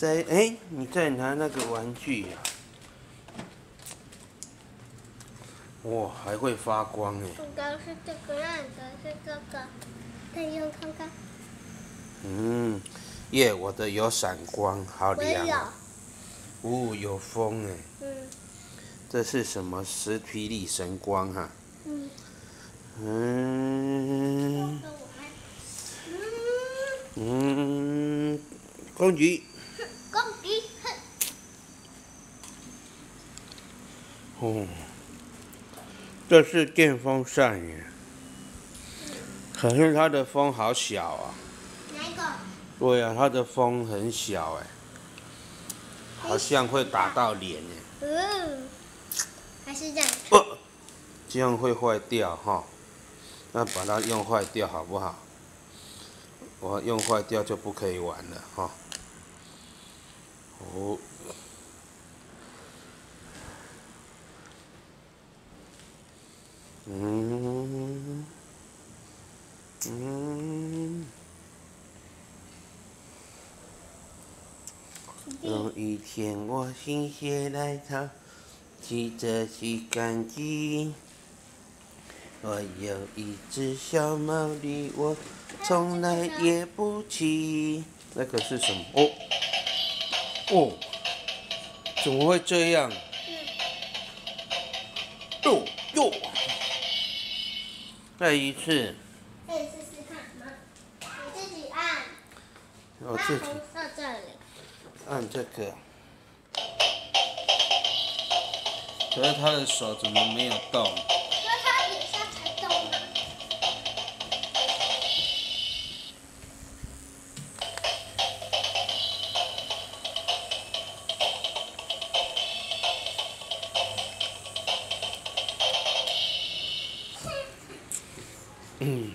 在哎，你在拿那个玩具呀？哇，还会发光哎！刚刚是这个是这个，再用看看。嗯，耶，我的有闪光，好亮。有。哦，有风哎。嗯。这是什么？石霹雳神光哈。嗯。嗯。嗯。公鸡。公鸡。哦。这是电风扇耶，可是它的风好小啊。哪一个？对呀，它的风很小哎，好像会打到脸耶。嗯，还是这样。这样会坏掉哈，那把它用坏掉好不好？我用坏掉就不可以玩了哈。哦。嗯嗯，有一天我心血来潮，骑着洗干机。我有一只小毛驴，我从来也不骑。那个是什么？哦哦，怎么会这样？哟哟。再一次。可以试试看吗？你自己按。我自己。到这里。按这个。可是他的手怎么没有动 mm.